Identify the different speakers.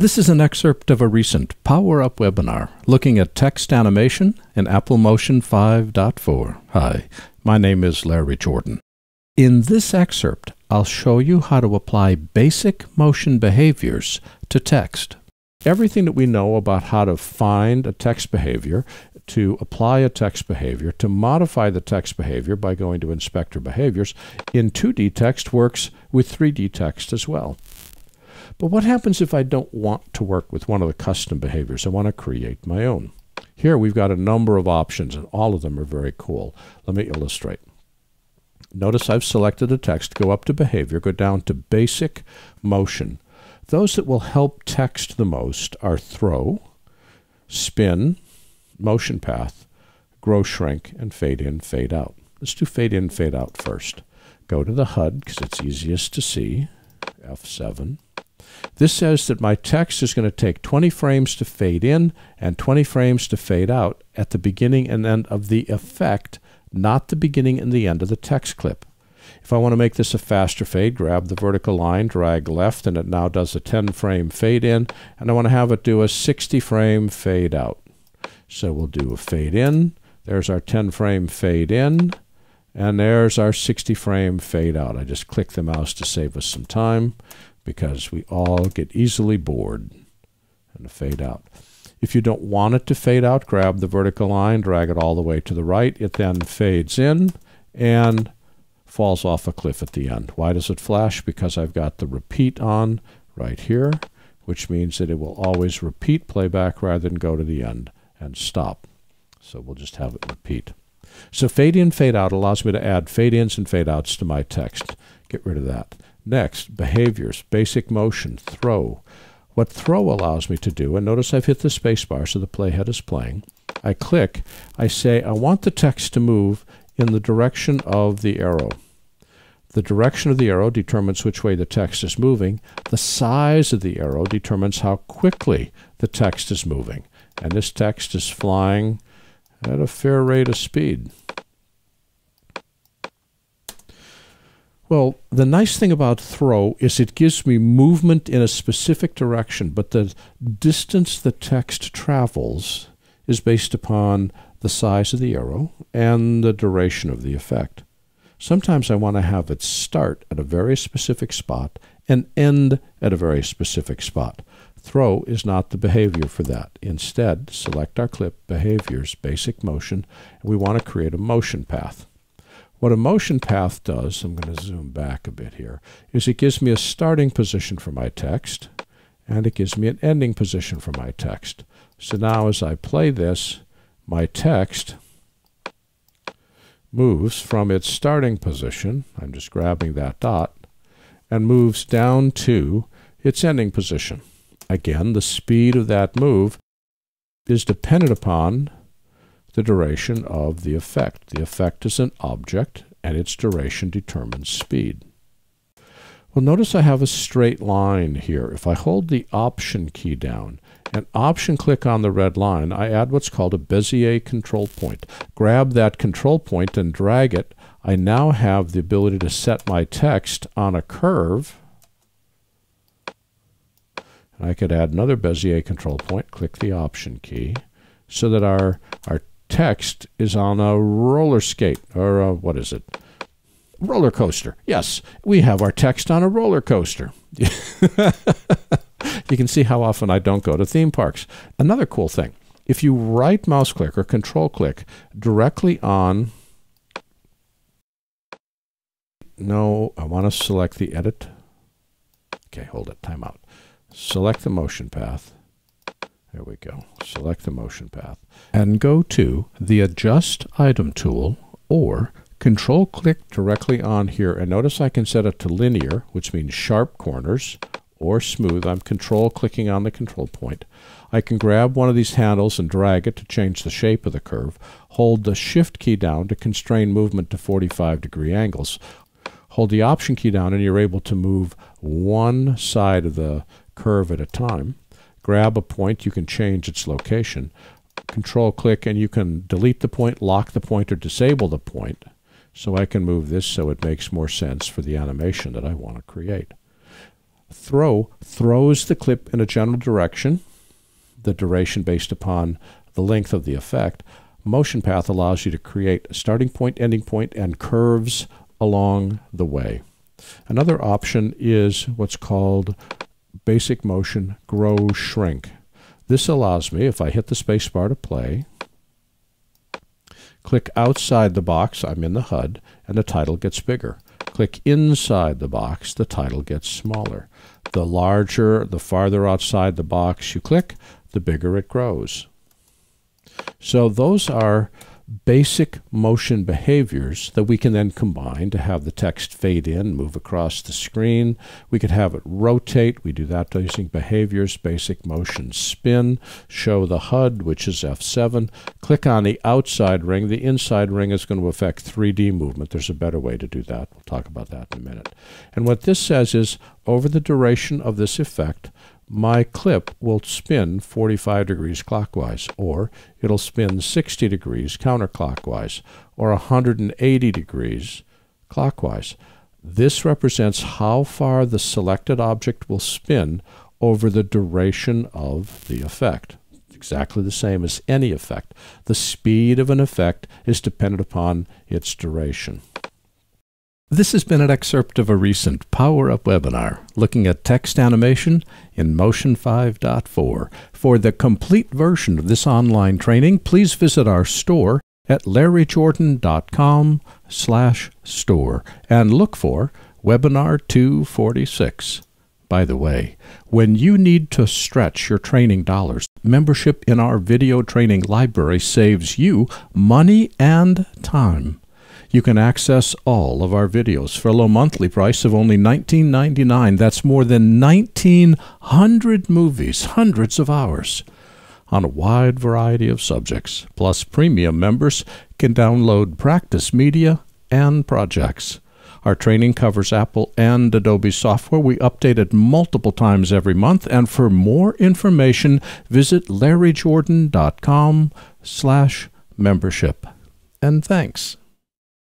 Speaker 1: This is an excerpt of a recent Power Up webinar looking at text animation in Apple Motion 5.4. Hi, my name is Larry Jordan. In this excerpt, I'll show you how to apply basic motion behaviors to text. Everything that we know about how to find a text behavior, to apply a text behavior, to modify the text behavior by going to Inspector Behaviors in 2D text works with 3D text as well. But what happens if I don't want to work with one of the custom behaviors? I want to create my own. Here we've got a number of options, and all of them are very cool. Let me illustrate. Notice I've selected a text, go up to Behavior, go down to Basic Motion. Those that will help text the most are Throw, Spin, Motion Path, Grow Shrink, and Fade In, Fade Out. Let's do Fade In, Fade Out first. Go to the HUD because it's easiest to see, F7. This says that my text is going to take 20 frames to fade in and 20 frames to fade out at the beginning and end of the effect, not the beginning and the end of the text clip. If I want to make this a faster fade, grab the vertical line, drag left, and it now does a 10 frame fade in, and I want to have it do a 60 frame fade out. So we'll do a fade in, there's our 10 frame fade in, and there's our 60 frame fade out. I just click the mouse to save us some time because we all get easily bored and fade out. If you don't want it to fade out, grab the vertical line, drag it all the way to the right. It then fades in and falls off a cliff at the end. Why does it flash? Because I've got the repeat on right here, which means that it will always repeat playback rather than go to the end and stop. So we'll just have it repeat. So fade in, fade out allows me to add fade ins and fade outs to my text. Get rid of that. Next, behaviors, basic motion, throw. What throw allows me to do, and notice I've hit the spacebar so the playhead is playing. I click, I say I want the text to move in the direction of the arrow. The direction of the arrow determines which way the text is moving. The size of the arrow determines how quickly the text is moving. And this text is flying at a fair rate of speed. Well, the nice thing about throw is it gives me movement in a specific direction, but the distance the text travels is based upon the size of the arrow and the duration of the effect. Sometimes I want to have it start at a very specific spot and end at a very specific spot. Throw is not the behavior for that. Instead, select our clip, Behaviors, Basic Motion, and we want to create a motion path. What a motion path does, I'm going to zoom back a bit here, is it gives me a starting position for my text, and it gives me an ending position for my text. So now as I play this, my text moves from its starting position, I'm just grabbing that dot, and moves down to its ending position. Again, the speed of that move is dependent upon the duration of the effect. The effect is an object, and its duration determines speed. Well, notice I have a straight line here. If I hold the Option key down and Option click on the red line, I add what's called a Bezier control point. Grab that control point and drag it. I now have the ability to set my text on a curve. I could add another Bezier control point, click the Option key, so that our, our text is on a roller skate, or a, what is it? Roller coaster. Yes, we have our text on a roller coaster. you can see how often I don't go to theme parks. Another cool thing if you right mouse click or control click directly on, no, I want to select the edit. Okay, hold it, time out. Select the motion path there we go. Select the motion path. And go to the Adjust Item tool or control click directly on here. And notice I can set it to linear, which means sharp corners, or smooth. I'm control clicking on the control point. I can grab one of these handles and drag it to change the shape of the curve. Hold the Shift key down to constrain movement to 45 degree angles. Hold the Option key down and you're able to move one side of the curve at a time grab a point, you can change its location. Control click and you can delete the point, lock the point, or disable the point. So I can move this so it makes more sense for the animation that I want to create. Throw throws the clip in a general direction, the duration based upon the length of the effect. Motion path allows you to create a starting point, ending point, and curves along the way. Another option is what's called basic motion grow shrink. This allows me, if I hit the spacebar to play, click outside the box, I'm in the HUD, and the title gets bigger. Click inside the box, the title gets smaller. The larger, the farther outside the box you click, the bigger it grows. So those are basic motion behaviors that we can then combine to have the text fade in, move across the screen. We could have it rotate. We do that using behaviors, basic motion spin, show the HUD, which is F7. Click on the outside ring. The inside ring is going to affect 3D movement. There's a better way to do that. We'll talk about that in a minute. And what this says is over the duration of this effect, my clip will spin 45 degrees clockwise, or it'll spin 60 degrees counterclockwise, or 180 degrees clockwise. This represents how far the selected object will spin over the duration of the effect. Exactly the same as any effect. The speed of an effect is dependent upon its duration. This has been an excerpt of a recent Power Up webinar looking at text animation in Motion 5.4. For the complete version of this online training, please visit our store at larryjordan.com slash store and look for Webinar 246. By the way, when you need to stretch your training dollars, membership in our video training library saves you money and time. You can access all of our videos for a low monthly price of only $19.99. That's more than 1,900 movies, hundreds of hours, on a wide variety of subjects. Plus, premium members can download practice media and projects. Our training covers Apple and Adobe software. We update it multiple times every month. And for more information, visit larryjordan.com slash membership. And thanks.